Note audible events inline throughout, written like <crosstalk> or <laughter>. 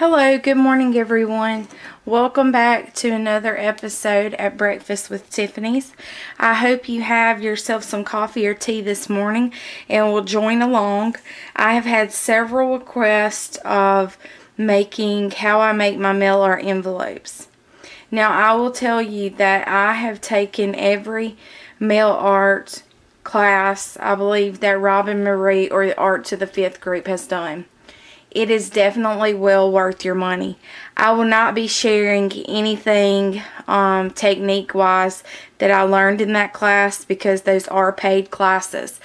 Hello, good morning everyone. Welcome back to another episode at Breakfast with Tiffany's. I hope you have yourself some coffee or tea this morning and will join along. I have had several requests of making how I make my mail art envelopes. Now I will tell you that I have taken every mail art class I believe that Roben-Marie or the Art to the Fifth group has done it is definitely well worth your money. I will not be sharing anything um, technique wise that I learned in that class because those are paid classes.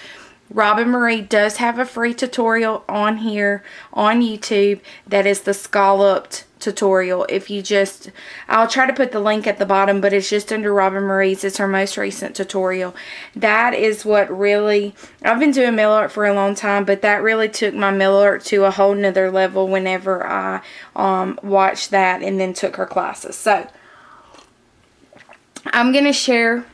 Roben-Marie does have a free tutorial on here on YouTube that is the scalloped tutorial. If you just, I'll try to put the link at the bottom, but it's just under Roben-Marie's. It's her most recent tutorial. That is what really, I've been doing mail art for a long time, but that really took my mail art to a whole nother level whenever I um, watched that and then took her classes. So, I'm to share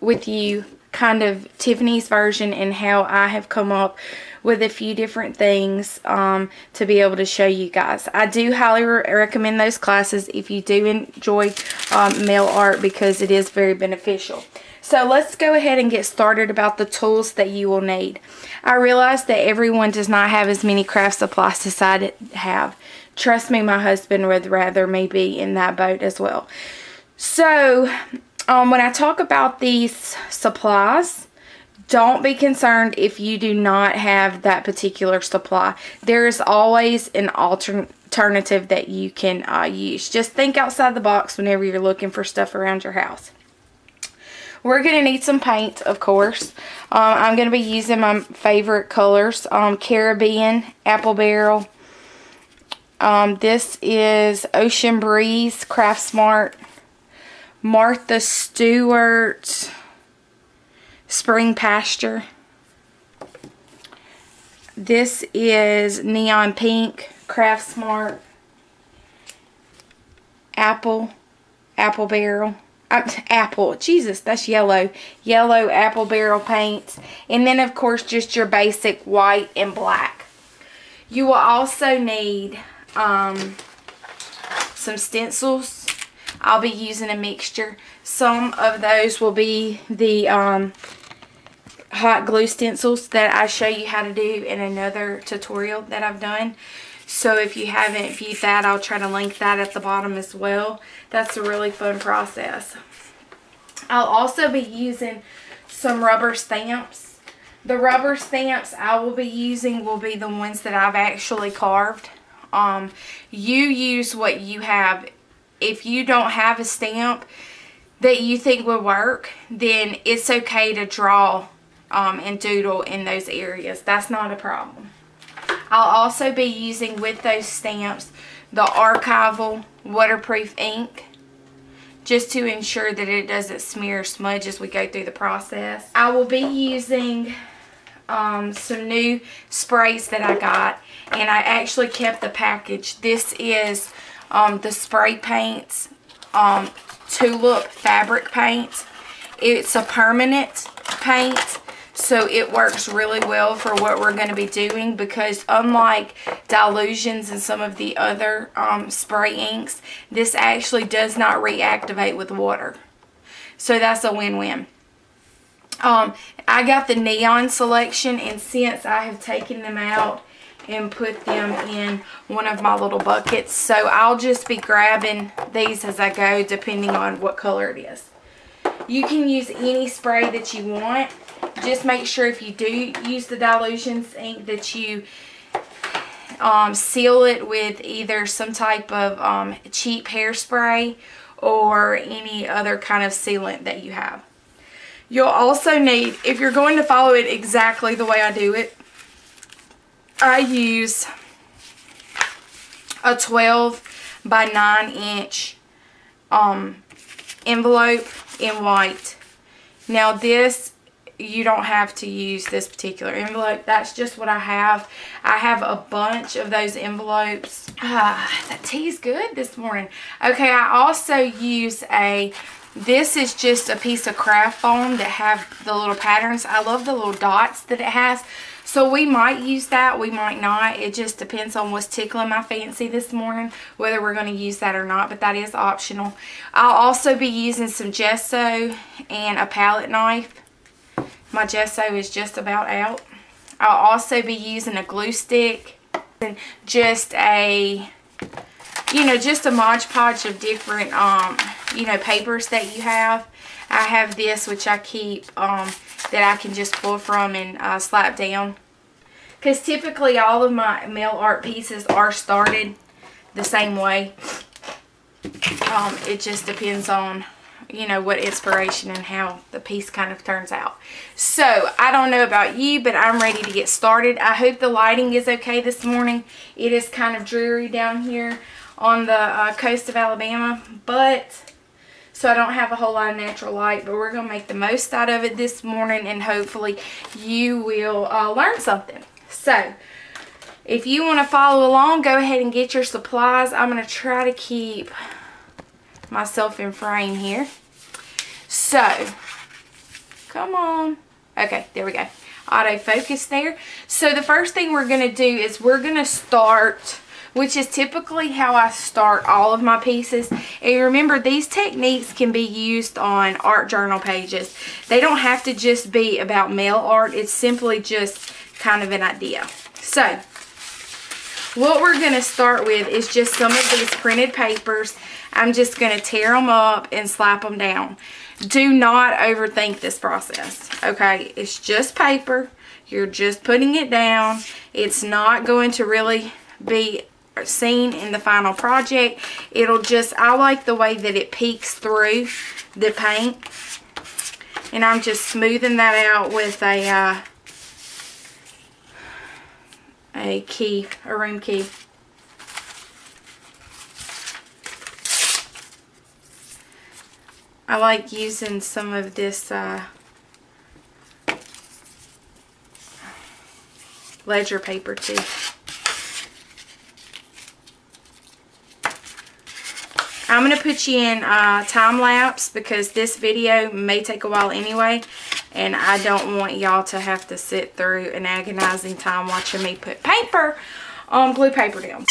with you kind of Tiffany's version and how I have come up with a few different things um, to be able to show you guys. I do highly re recommend those classes if you do enjoy um, mail art because it is very beneficial. So let's go ahead and get started about the tools that you will need. I realize that everyone does not have as many craft supplies as I have. Trust me, my husband would rather me be in that boat as well. So um, when I talk about these supplies, don't be concerned if you do not have that particular supply. There is always an alternative that you can uh, use. Just think outside the box whenever you're looking for stuff around your house. We're going to need some paint, of course. Um, I'm going to be using my favorite colors. Um, Caribbean, Apple Barrel. Um, this is Ocean Breeze, Craft Smart, Martha Stewart, Spring Pasture. This is Neon Pink, Craft Smart, Apple, Apple Barrel. Uh, <laughs> apple, Jesus, that's yellow. Yellow apple barrel paints. And then, of course, just your basic white and black. You will also need um, some stencils. I'll be using a mixture. Some of those will be the um, hot glue stencils that I show you how to do in another tutorial that I've done. So if you haven't viewed that, I'll try to link that at the bottom as well. That's a really fun process. I'll also be using some rubber stamps. The rubber stamps I will be using will be the ones that I've actually carved. Um, you use what you have. If you don't have a stamp that you think would work, then it's okay to draw um, and doodle in those areas. That's not a problem. I'll also be using with those stamps the archival waterproof ink just to ensure that it doesn't smear or smudge as we go through the process. I will be using um, some new sprays that I got and I actually kept the package. This is um, the spray paints um, Tulip fabric paint. It's a permanent paint so it works really well for what we're going to be doing because unlike Dylusions and some of the other um, spray inks, this actually does not reactivate with water. So that's a win-win. Um, I got the neon selection and since I have taken them out and put them in one of my little buckets. So I'll just be grabbing these as I go depending on what color it is. You can use any spray that you want just make sure if you do use the Dylusions ink that you um, seal it with either some type of um, cheap hairspray or any other kind of sealant that you have. You'll also need, if you're going to follow it exactly the way I do it, I use a 12 by 9 inch um, envelope in white. Now this you don't have to use this particular envelope. That's just what I have. I have a bunch of those envelopes. Ah, that tea is good this morning. Okay, I also use a This is just a piece of craft foam that have the little patterns. I love the little dots that it has. So we might use that, we might not. It just depends on what's tickling my fancy this morning, whether we're going to use that or not, but that is optional. I'll also be using some gesso and a palette knife. My gesso is just about out. I'll also be using a glue stick and just a, you know, just a Mod Podge of different, um, you know, papers that you have. I have this, which I keep, um, that I can just pull from and uh, slap down. Because typically all of my mail art pieces are started the same way. Um, it just depends on, you know, what inspiration and how the piece kind of turns out. So, I don't know about you, but I'm ready to get started. I hope the lighting is okay this morning. It is kind of dreary down here on the uh, coast of Alabama, but so I don't have a whole lot of natural light, but we're going to make the most out of it this morning, and hopefully you will uh, learn something. So, if you want to follow along, go ahead and get your supplies. I'm going to try to keep myself in frame here. So, come on. Okay, there we go. Autofocus there. So, the first thing we're going to do is we're going to start which is typically how I start all of my pieces. And remember, these techniques can be used on art journal pages. They don't have to just be about mail art. It's simply just kind of an idea. So, what we're going to start with is just some of these printed papers. I'm just going to tear them up and slap them down. Do not overthink this process, okay? It's just paper. You're just putting it down. It's not going to really be seen in the final project. It'll just, I like the way that it peeks through the paint. And I'm just smoothing that out with a, uh, a key, a room key. I like using some of this uh, ledger paper too. I'm going to put you in uh, time lapse because this video may take a while anyway. And I don't want y'all to have to sit through an agonizing time watching me put paper on glue paper down.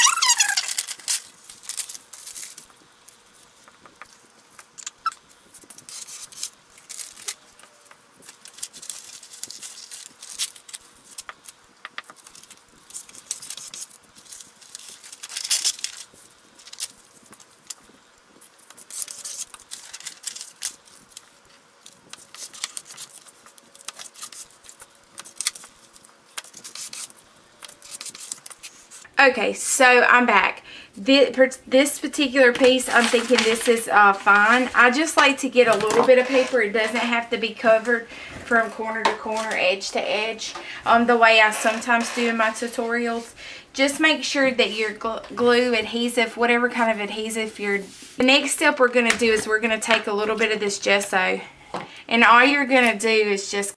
Okay, so I'm back. This, particular piece, I'm thinking this is uh, fine. I just like to get a little bit of paper. It doesn't have to be covered from corner to corner, edge to edge, um, the way I sometimes do in my tutorials. Just make sure that your glue, adhesive, whatever kind of adhesive you're... The next step we're going to do is we're going to take a little bit of this gesso. And all you're going to do is just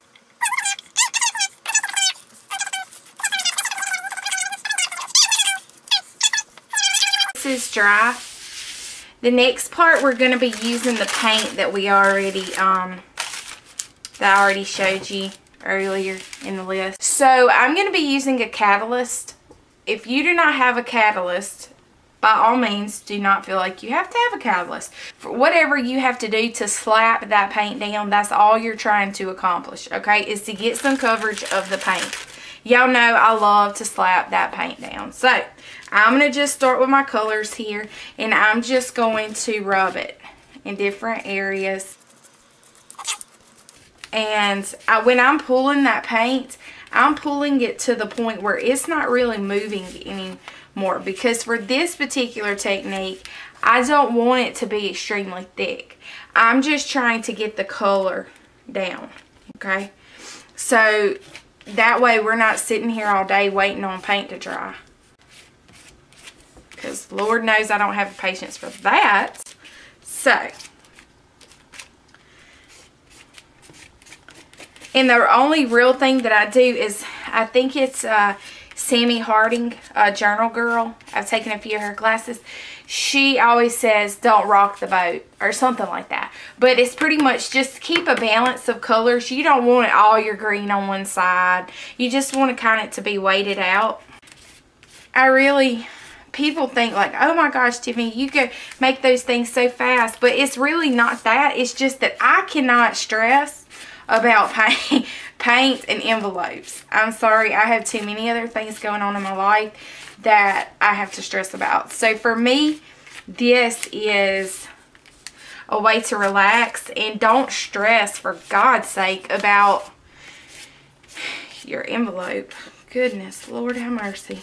dry. The next part we're going to be using the paint that we already, um, that I already showed you earlier in the list. So I'm going to be using a catalyst. If you do not have a catalyst, by all means, do not feel like you have to have a catalyst. For whatever you have to do to slap that paint down, that's all you're trying to accomplish, okay, is to get some coverage of the paint. Y'all know I love to slap that paint down. So, I'm going to just start with my colors here, and I'm just going to rub it in different areas. And I, when I'm pulling that paint, I'm pulling it to the point where it's not really moving anymore. Because for this particular technique, I don't want it to be extremely thick. I'm just trying to get the color down. Okay? So that way we're not sitting here all day waiting on paint to dry. Because Lord knows I don't have the patience for that. So. And the only real thing that I do is, I think it's uh, Sammy Harding, a journal girl. I've taken a few of her classes. She always says, don't rock the boat or something like that. But it's pretty much just keep a balance of colors. You don't want all your green on one side. You just want to kind of to be weighted out. I really people think like, oh my gosh, Tiffany, you could make those things so fast. But it's really not that. It's just that I cannot stress about <laughs> paint, paint and envelopes. I'm sorry, I have too many other things going on in my life that I have to stress about. So for me, this is a way to relax and don't stress for God's sake about <sighs> your envelope. Goodness, Lord have mercy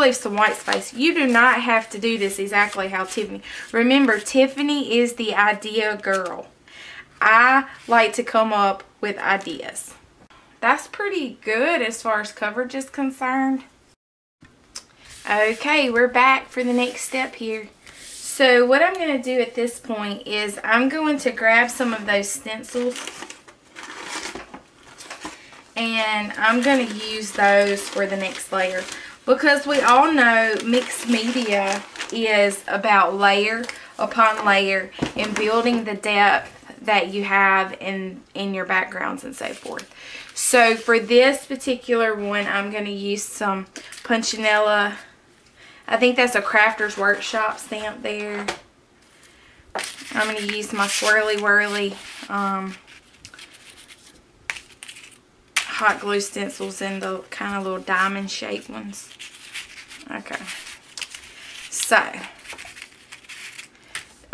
leave some white space. You do not have to do this exactly how Tiffany. Remember, Tiffany is the idea girl. I like to come up with ideas. That's pretty good as far as coverage is concerned. Okay, we're back for the next step here. So what I'm going to do at this point is I'm going to grab some of those stencils and I'm going to use those for the next layer because we all know mixed media is about layer upon layer and building the depth that you have in in your backgrounds and so forth. So for this particular one I'm going to use some Punchinella. I think that's a crafter's workshop stamp there. I'm going to use my swirly whirly um, hot glue stencils in the kind of little diamond shaped ones. Okay. So.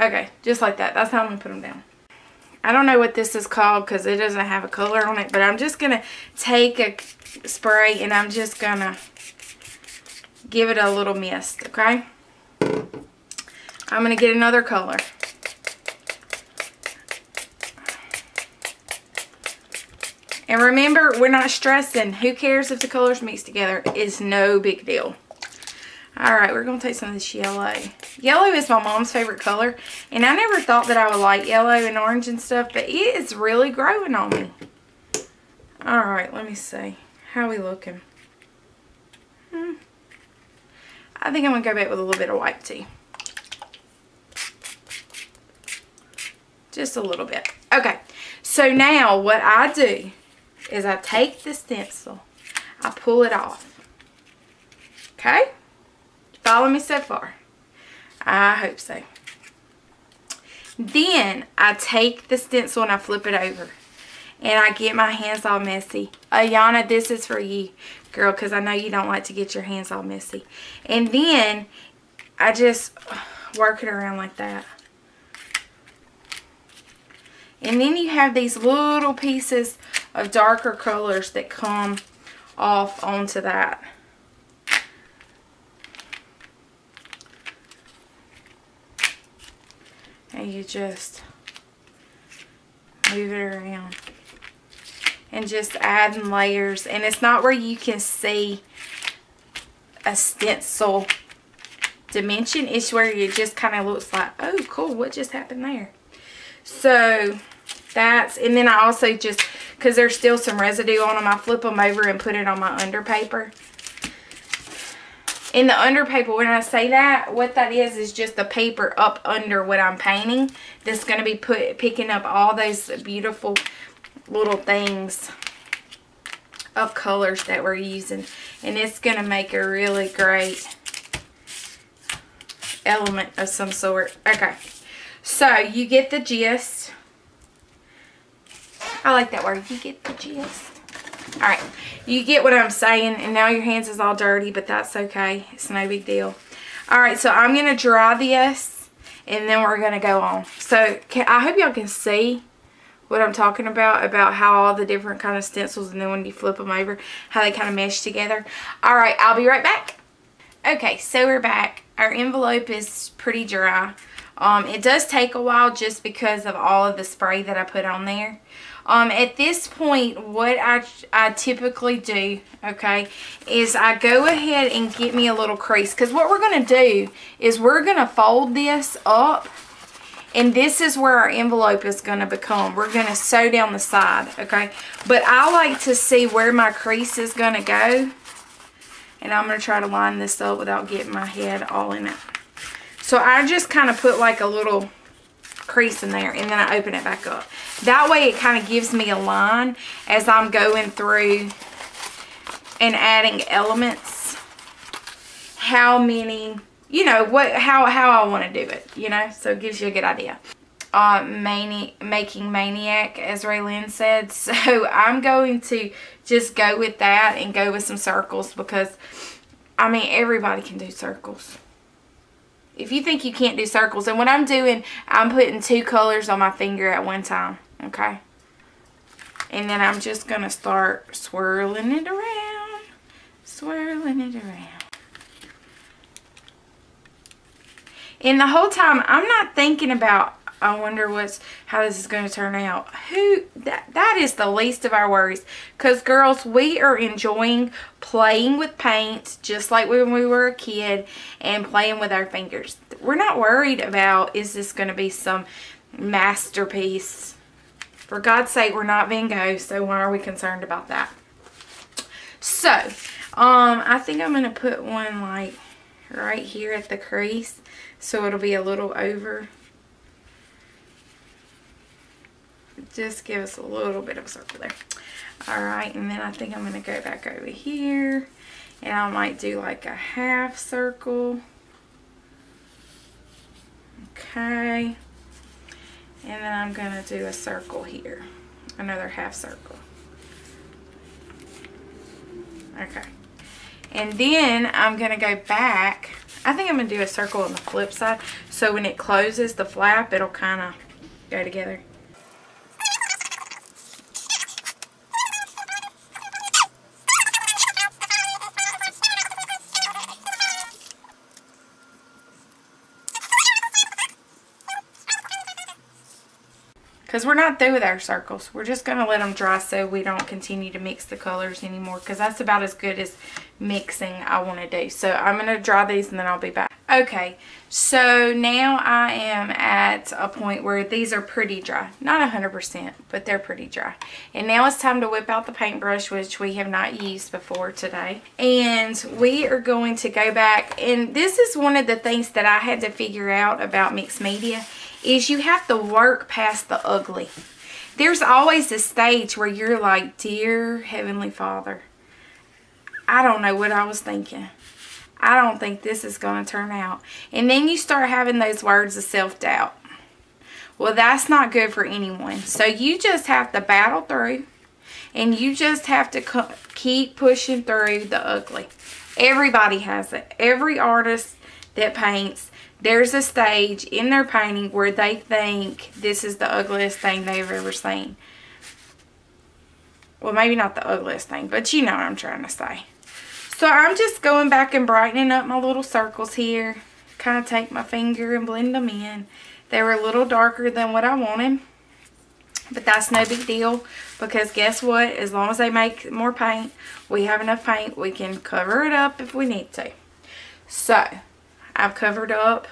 Okay, just like that. That's how I'm going to put them down. I don't know what this is called because it doesn't have a color on it. But I'm just going to take a spray and I'm just going to give it a little mist. Okay. I'm going to get another color. And remember, we're not stressing. Who cares if the colors mix together? It's no big deal. Alright, we're going to take some of this yellow. Yellow is my mom's favorite color. And I never thought that I would like yellow and orange and stuff. But it is really growing on me. Alright, let me see. How we looking? Hmm. I think I'm going to go back with a little bit of white tea. Just a little bit. Okay, so now what I do is I take the stencil, I pull it off. Okay? Follow me so far? I hope so. Then I take the stencil and I flip it over. And I get my hands all messy. Ayana, this is for you, girl, because I know you don't like to get your hands all messy. And then I just work it around like that. And then you have these little pieces of darker colors that come off onto that. And you just move it around. And just adding layers. And it's not where you can see a stencil dimension. It's where it just kind of looks like, oh, cool, what just happened there? So, that's, and then I also just because there's still some residue on them. I flip them over and put it on my under paper. In the under paper, when I say that, what that is is just the paper up under what I'm painting. That's going to be put picking up all those beautiful little things of colors that we're using. And it's going to make a really great element of some sort. Okay. So, you get the gist. I like that word. You get the gist. Alright. You get what I'm saying. And now your hands is all dirty. But that's okay. It's no big deal. Alright. So I'm going to dry this. And then we're going to go on. So can, I hope y'all can see what I'm talking about. About how all the different kind of stencils. And then when you flip them over. How they kind of mesh together. Alright. I'll be right back. Okay. So we're back. Our envelope is pretty dry. Um, it does take a while just because of all of the spray that I put on there. Um, at this point, what I, I typically do, okay, is I go ahead and get me a little crease. Because what we're going to do is we're going to fold this up. And this is where our envelope is going to become. We're going to sew down the side, okay? But I like to see where my crease is going to go. And I'm going to try to line this up without getting my head all in it. So I just kind of put like a little crease in there and then I open it back up. That way it kind of gives me a line as I'm going through and adding elements. How many, you know, what how, how I want to do it, you know. So it gives you a good idea. Uh, mani making Maniac, as Raylyn said. <laughs> So I'm going to just go with that and go with some circles because, I mean, everybody can do circles. If you think you can't do circles, and what I'm doing, I'm putting two colors on my finger at one time, okay? And then I'm just going to start swirling it around, swirling it around. And the whole time, I'm not thinking about I wonder what's how this is going to turn out. Who that that is the least of our worries cuz girls, we are enjoying playing with paint just like when we were a kid and playing with our fingers. We're not worried about is this going to be some masterpiece. For God's sake, we're not Van Gogh, so why are we concerned about that? So, um, I think I'm going to put one like right here at the crease so it'll be a little over just give us a little bit of a circle there. Alright, and then I think I'm going to go back over here. And I might do like a half circle. Okay. And then I'm going to do a circle here. Another half circle. Okay. And then I'm going to go back. I think I'm going to do a circle on the flip side. So when it closes the flap, it'll kind of go together. Because we're not through with our circles. We're just going to let them dry so we don't continue to mix the colors anymore because that's about as good as mixing I want to do. So I'm going to dry these and then I'll be back. Okay, so now I am at a point where these are pretty dry. Not 100%, but they're pretty dry. And now it's time to whip out the paintbrush, which we have not used before today. And we are going to go back, and this is one of the things that I had to figure out about mixed media is you have to work past the ugly. There's always a stage where you're like, Dear Heavenly Father, I don't know what I was thinking. I don't think this is going to turn out. And then you start having those words of self-doubt. Well, that's not good for anyone. So you just have to battle through. And you just have to keep pushing through the ugly. Everybody has it. Every artist that paints there's a stage in their painting where they think this is the ugliest thing they've ever seen. Well, maybe not the ugliest thing, but you know what I'm trying to say. So I'm just going back and brightening up my little circles here. Kind of take my finger and blend them in. They were a little darker than what I wanted. But that's no big deal because guess what? As long as they make more paint, we have enough paint, we can cover it up if we need to. So, I've covered up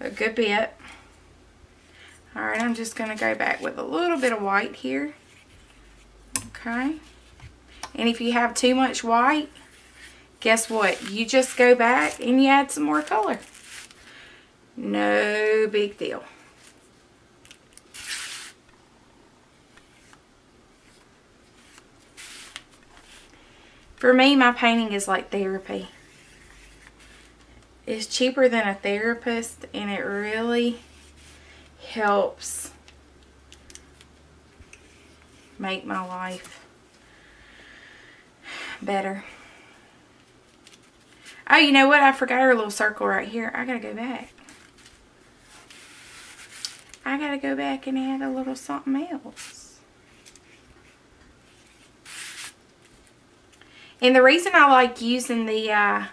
a good bit. Alright, I'm just going to go back with a little bit of white here. Okay. And if you have too much white, guess what? You just go back and you add some more color. No big deal. For me, my painting is like therapy is cheaper than a therapist and it really helps make my life better. Oh, you know what? I forgot our little circle right here. I gotta go back. I gotta go back and add a little something else. And the reason I like using the uh,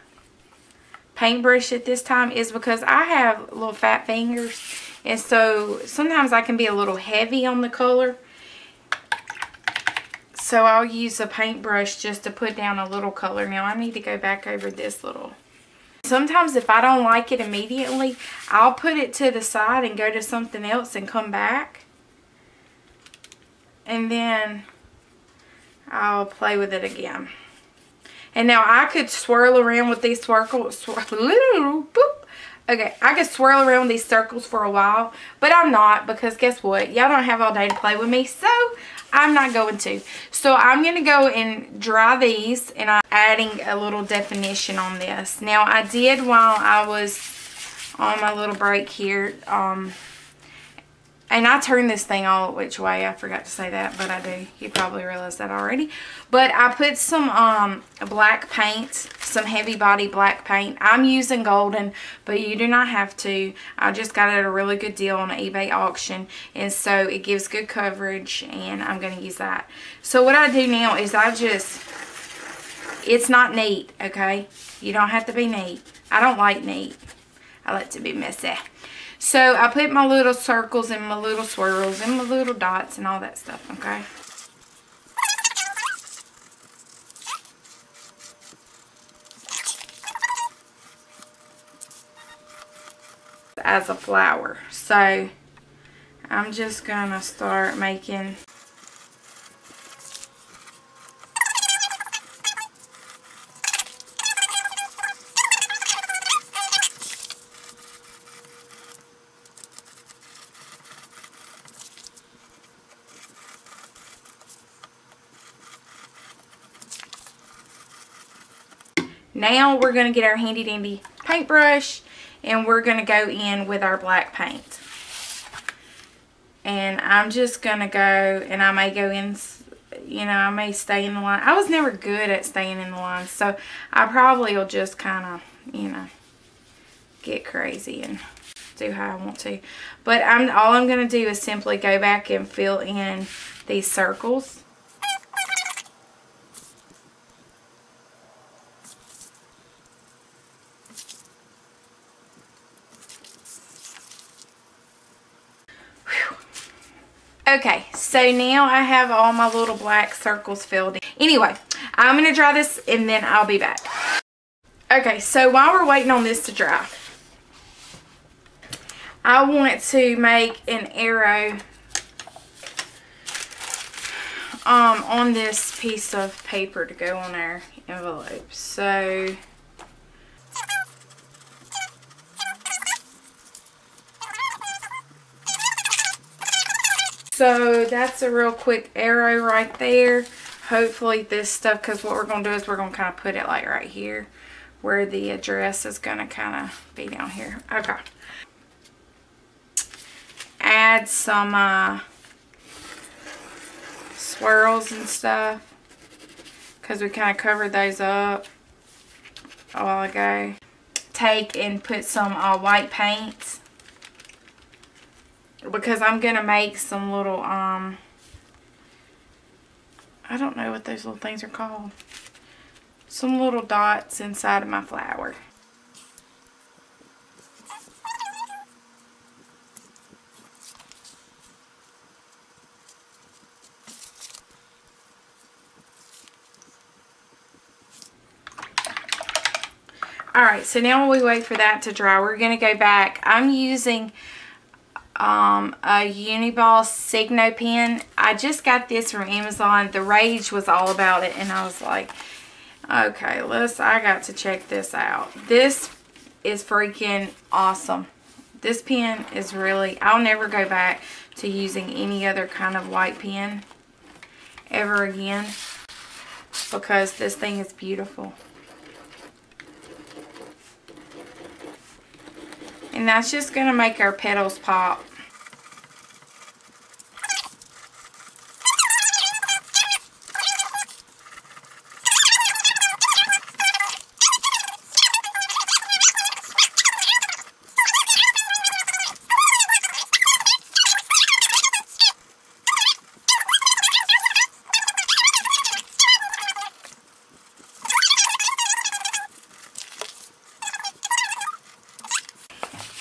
paintbrush at this time is because I have little fat fingers and so sometimes I can be a little heavy on the color. So I'll use a paintbrush just to put down a little color. Now I need to go back over this little. Sometimes if I don't like it immediately, I'll put it to the side and go to something else and come back. And then I'll play with it again. And now I could swirl around with these circles. <laughs> Okay, I could swirl around these circles for a while, but I'm not because guess what? Y'all don't have all day to play with me, so I'm not going to. So I'm going to go and dry these and I'm adding a little definition on this. Now I did while I was on my little break here, um, and I turned this thing all which way. I forgot to say that, but I do. You probably realized that already. But I put some um, black paint, some heavy body black paint. I'm using golden, but you do not have to. I just got it at a really good deal on an eBay auction. And so it gives good coverage, and I'm going to use that. So what I do now is I just, it's not neat, okay? You don't have to be neat. I don't like neat. I like to be messy. So I put my little circles and my little swirls and my little dots and all that stuff, okay? As a flower. So I'm just to start making Now we're going to get our handy dandy paintbrush and we're going to go in with our black paint. And I'm just going to go and I may go in, you know, I may stay in the line. I was never good at staying in the line, so I probably will just kind of, you know, get crazy and do how I want to. But I'm all I'm going to do is simply go back and fill in these circles. Okay, so now I have all my little black circles filled in. Anyway, I'm going to dry this and then I'll be back. Okay, so while we're waiting on this to dry, I want to make an arrow um, on this piece of paper to go on our envelope. So So that's a real quick arrow right there. Hopefully this stuff, because what we're going to do is we're going to kind of put it like right here where the address is going to kind of be down here. Okay. Add some uh, swirls and stuff because we kind of covered those up a while ago. Take and put some uh, white paints because I'm going to make some little, um, I don't know what those little things are called. Some little dots inside of my flower. Alright, so now while we wait for that to dry, we're going to go back. I'm using um, a Uniball Signo pen. I just got this from Amazon. The Rage was all about it, and I was like, okay, let's, I got to check this out. This is freaking awesome. This pen is really, I'll never go back to using any other kind of white pen ever again because this thing is beautiful. And that's just going to make our petals pop.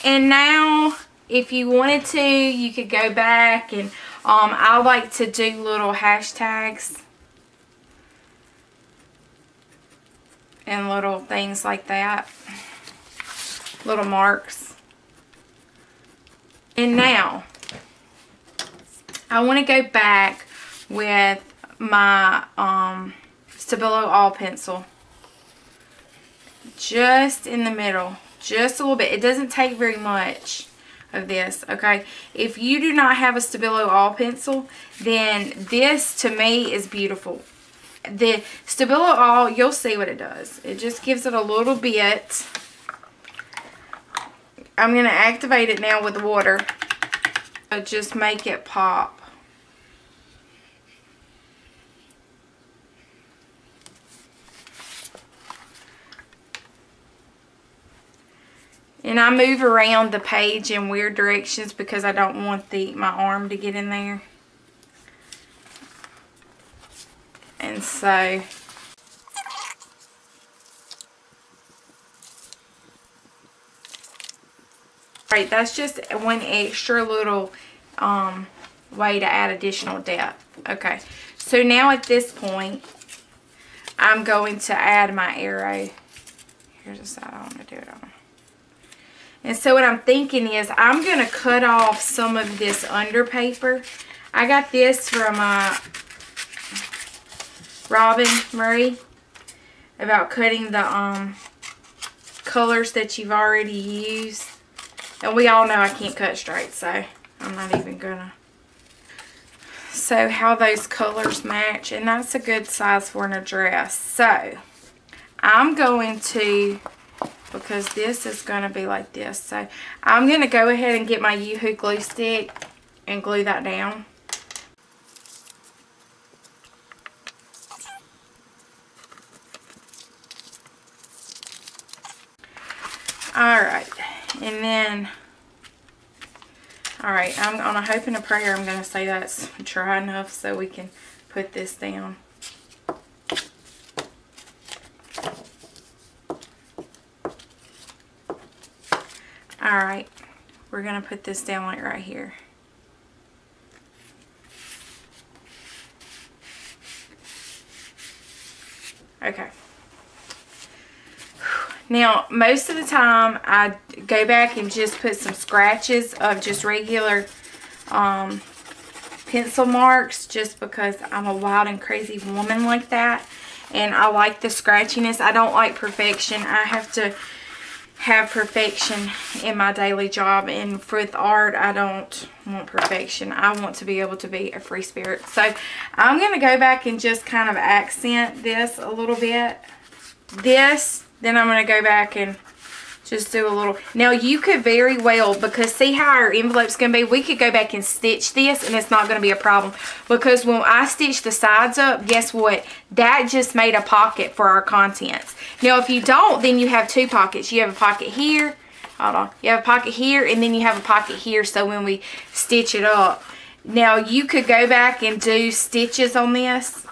And now, if you wanted to, you could go back and um, I like to do little hashtags and little things like that. Little marks. And now, I want to go back with my um, Stabilo All Pencil. just in the middle. Just a little bit. It doesn't take very much of this, okay? If you do not have a Stabilo All pencil, then this to me is beautiful. The Stabilo All, you'll see what it does. It just gives it a little bit. I'm going to activate it now with the water. Just make it pop. And I move around the page in weird directions because I don't want the my arm to get in there. And so Right, that's just one extra little um, way to add additional depth. Okay, so now at this point, I'm going to add my arrow. Here's the side I want to do it on. And so what I'm thinking is I'm going to cut off some of this under paper. I got this from uh, Robin Murray about cutting the um, colors that you've already used. And we all know I can't cut straight, so I'm not even going to. So how those colors match, and that's a good size for an address. So I'm going to because this is going to be like this. So I'm going to go ahead and get my UHU glue stick and glue that down. Alright, and then, alright, I'm on a hope and a prayer I'm going to say that's dry enough so we can put this down. Alright, we're going to put this down like right here. Okay. Now, most of the time, I go back and just put some scratches of just regular um, pencil marks just because I'm a wild and crazy woman like that. And I like the scratchiness. I don't like perfection. I have to have perfection in my daily job and with art I don't want perfection. I want to be able to be a free spirit. So I'm going to go back and just kind of accent this a little bit. This then I'm going to go back and just do a little. Now you could very well because see how our envelope's gonna be? We could go back and stitch this and it's not gonna be a problem. Because when I stitch the sides up guess what? That just made a pocket for our contents. Now if you don't then you have two pockets. You have a pocket here hold on. You have a pocket here and then you have a pocket here so when we stitch it up. Now you could go back and do stitches on this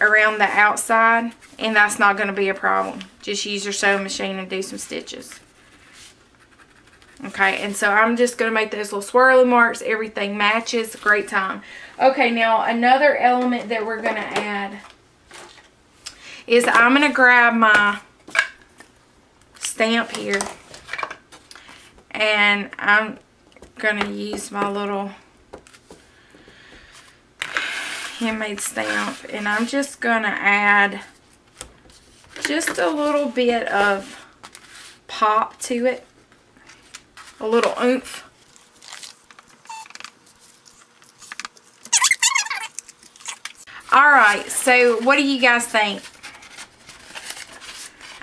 around the outside and that's not going to be a problem. Just use your sewing machine and do some stitches. Okay, and so I'm just going to make those little swirly marks. Everything matches. Great time. Okay, now another element that we're going to add is I'm going to grab my stamp here and I'm going to use my little handmade stamp and I'm just going to add just a little bit of pop to it. A little oomph. Alright, so what do you guys think?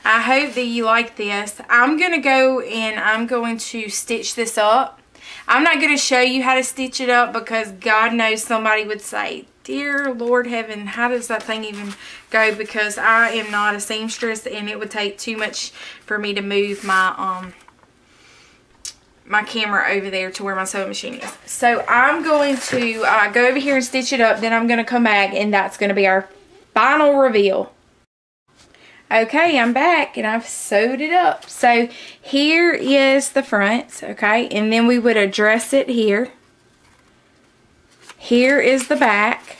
I hope that you like this. I'm going to go and I'm going to stitch this up. I'm not going to show you how to stitch it up because God knows somebody would say, dear Lord heaven, how does that thing even go? Because I am not a seamstress and it would take too much for me to move my um my camera over there to where my sewing machine is. So I'm going to uh, go over here and stitch it up. Then I'm going to come back and that's going to be our final reveal. Okay, I'm back and I've sewed it up. So here is the front, okay? And then we would address it here. Here is the back.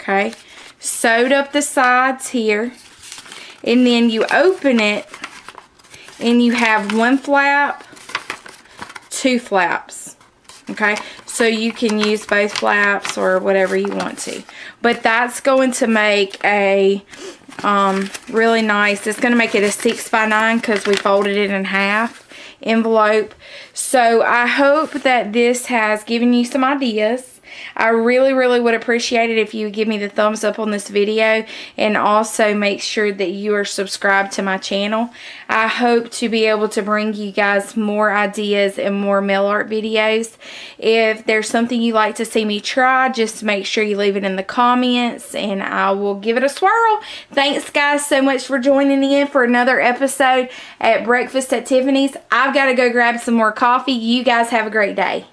Okay. Sewed up the sides here. And then you open it and you have one flap, two flaps. Okay, so you can use both flaps or whatever you want to. But that's going to make a um, really nice, it's going to make it a 6 by 9 because we folded it in half envelope. So I hope that this has given you some ideas I really, really would appreciate it if you give me the thumbs up on this video and also make sure that you are subscribed to my channel. I hope to be able to bring you guys more ideas and more mail art videos. If there's something you'd like to see me try, just make sure you leave it in the comments and I will give it a swirl. Thanks guys so much for joining in for another episode at Breakfast at Tiffany's. I've got to go grab some more coffee. You guys have a great day.